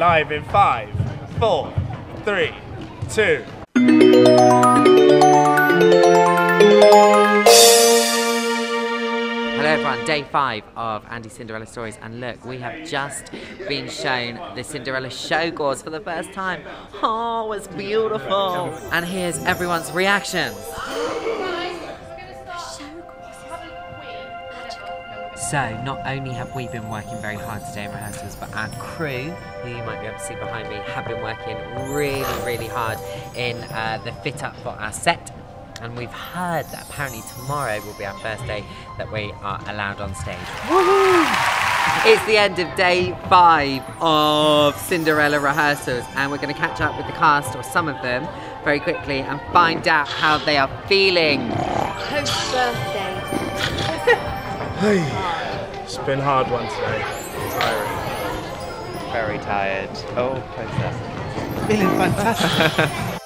live in five, four, three, two. Hello everyone, day five of Andy Cinderella Stories and look, we have just been shown the Cinderella show gauze for the first time. Oh, it's beautiful. And here's everyone's reactions. So, not only have we been working very hard today in rehearsals, but our crew, who you might be able to see behind me, have been working really, really hard in uh, the fit up for our set. And we've heard that apparently tomorrow will be our first day that we are allowed on stage. It's the end of day five of Cinderella rehearsals, and we're going to catch up with the cast, or some of them, very quickly and find out how they are feeling. Post birthday. It's been a hard one today. Tiring. Very tired. Oh, princess. Feeling fantastic.